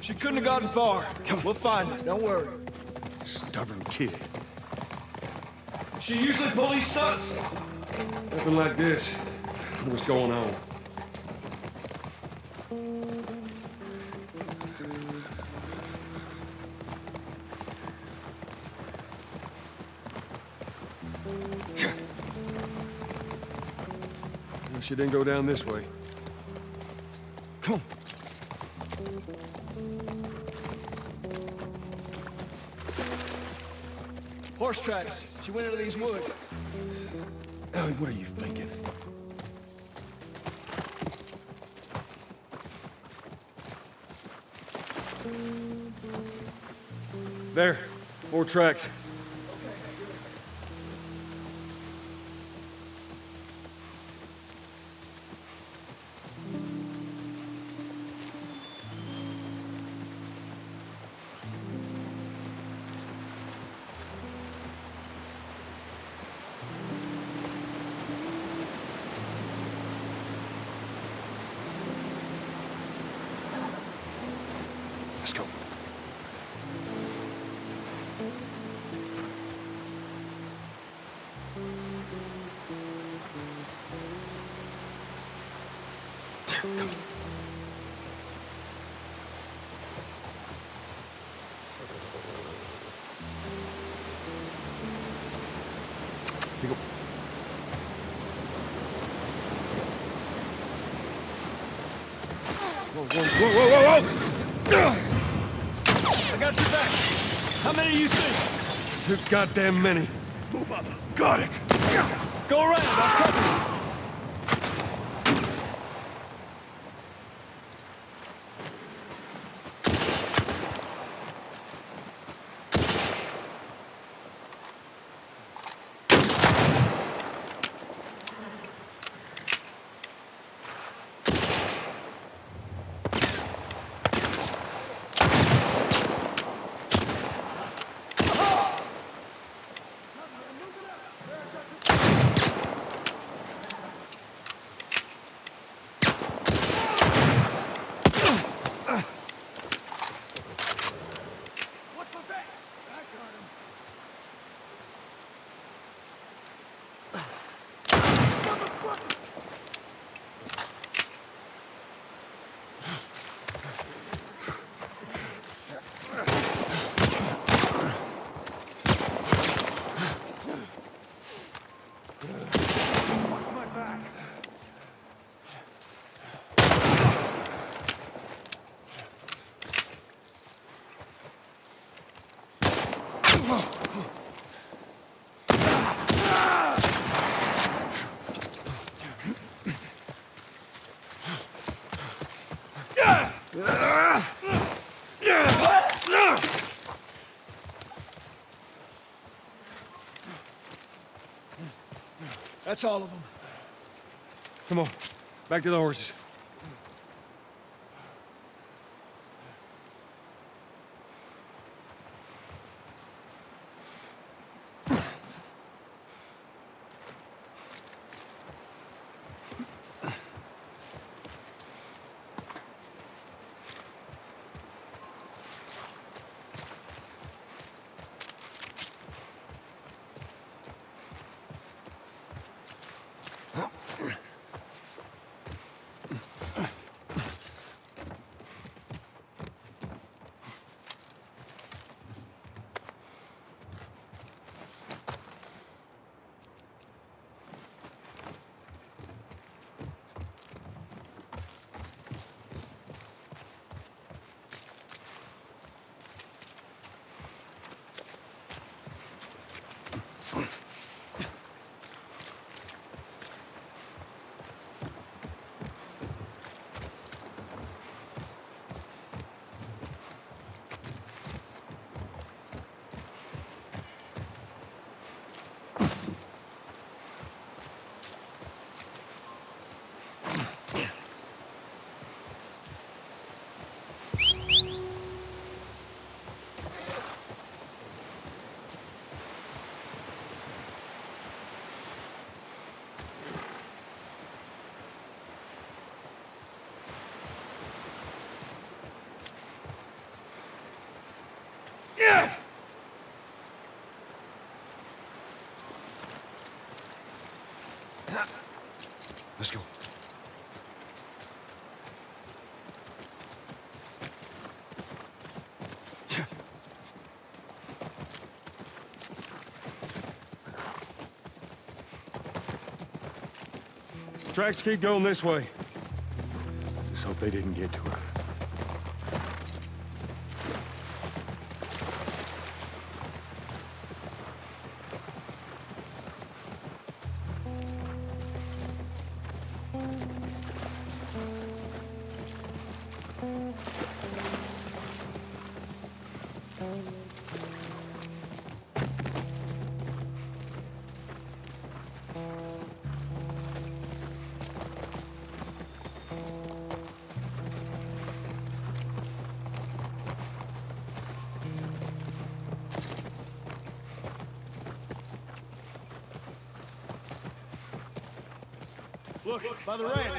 She couldn't have gotten far. Come, we'll find her. Don't worry. Stubborn kid. She usually pull these stunts. Nothing like this. What's going on? Well, She didn't go down this way. Horse tracks. She went into these woods. Ellie, what are you thinking? There. Four tracks. Whoa, whoa, whoa, whoa, whoa! I got your back. How many you see? Too goddamn many. Move up. Got it. Go around. I'll cover you. That's all of them. Come on. Back to the horses. Let's go. Tracks keep going this way. Just hope they didn't get to her. Look, by the ranch.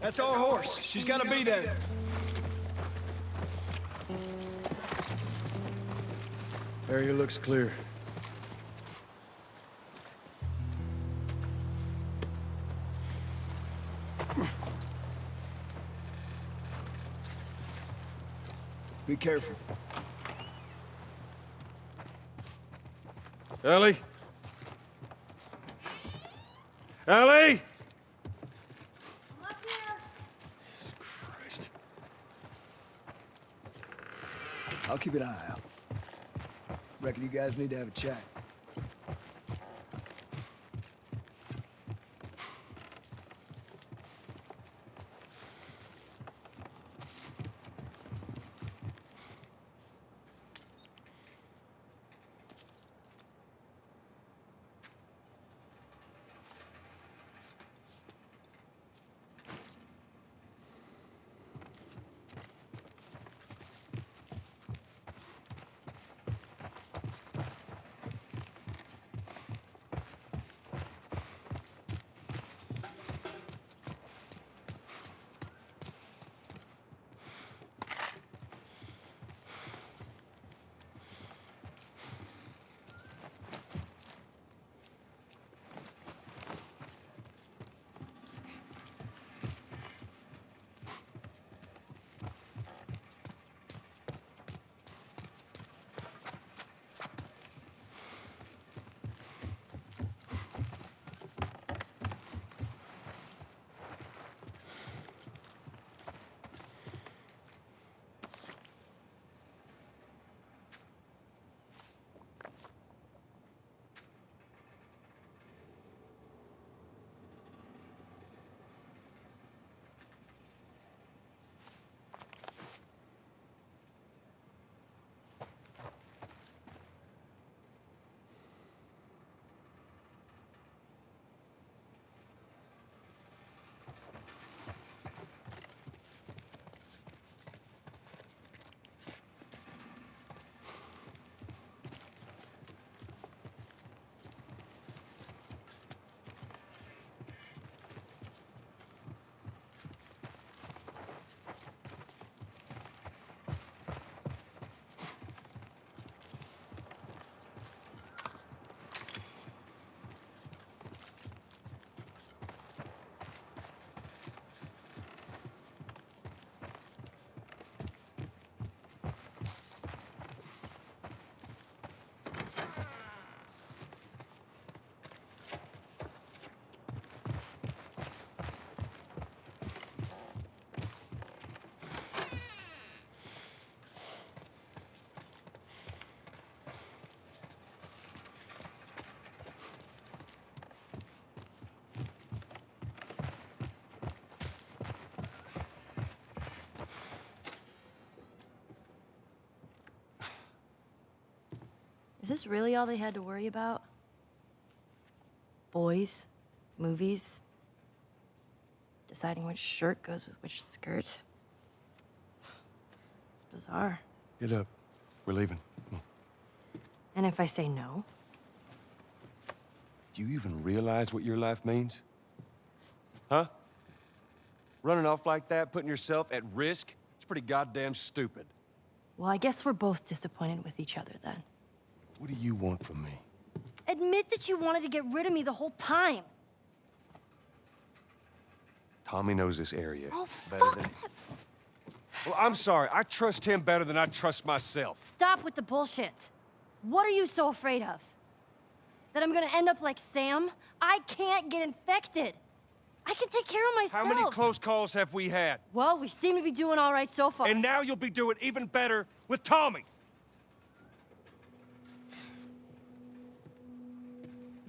That's our horse. She's gotta be there. Area looks clear. Be careful. Ellie? Ellie? Keep an eye out. Reckon you guys need to have a chat. Is this really all they had to worry about? Boys, movies, deciding which shirt goes with which skirt. It's bizarre. Get up. We're leaving. And if I say no? Do you even realize what your life means? Huh? Running off like that, putting yourself at risk, it's pretty goddamn stupid. Well, I guess we're both disappointed with each other then. What do you want from me? Admit that you wanted to get rid of me the whole time. Tommy knows this area. Oh, better fuck than- that. Well, I'm sorry. I trust him better than I trust myself. Stop with the bullshit. What are you so afraid of? That I'm gonna end up like Sam? I can't get infected. I can take care of myself. How many close calls have we had? Well, we seem to be doing all right so far. And now you'll be doing even better with Tommy.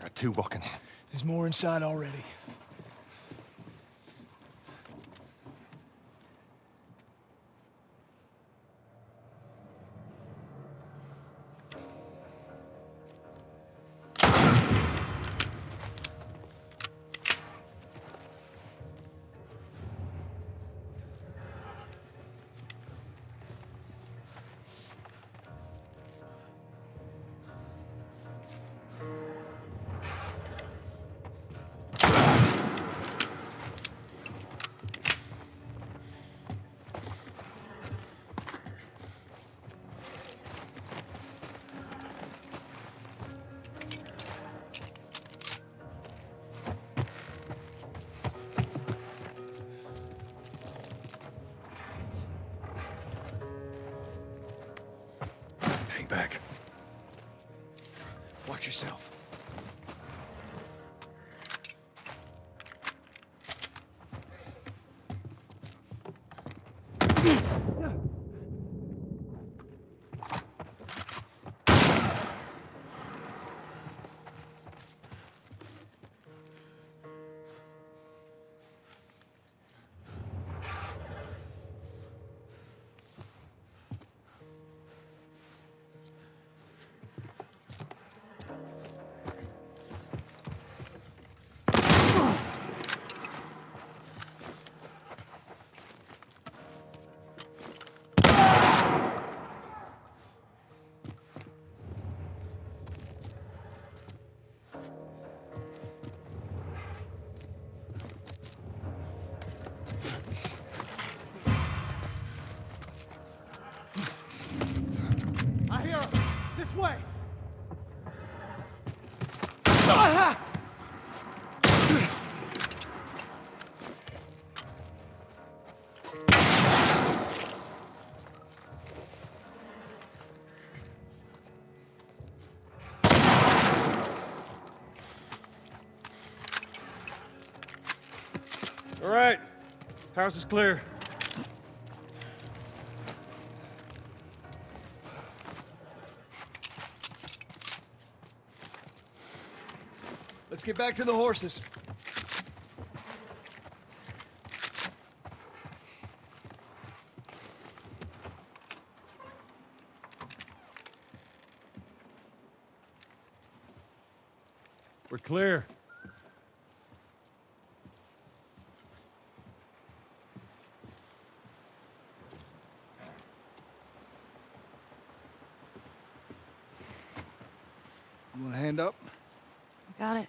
I got two walking in. There's more inside already. Right. House is clear. Let's get back to the horses. We're clear. You want a hand up? Got it.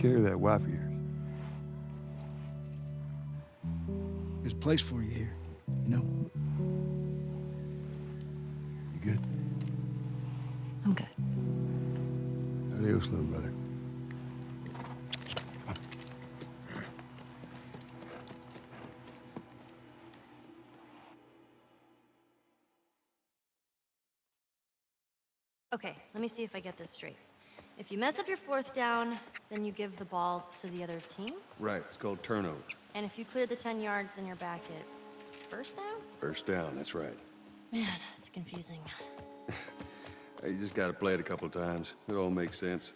Care of that wife of yours. There's a place for you here. You know? You good? I'm good. Adios, little brother. Okay, let me see if I get this straight. If you mess up your fourth down, then you give the ball to the other team. Right, it's called turnover. And if you clear the 10 yards, then you're back at first down? First down, that's right. Man, it's confusing. You just gotta play it a couple times. It all makes sense.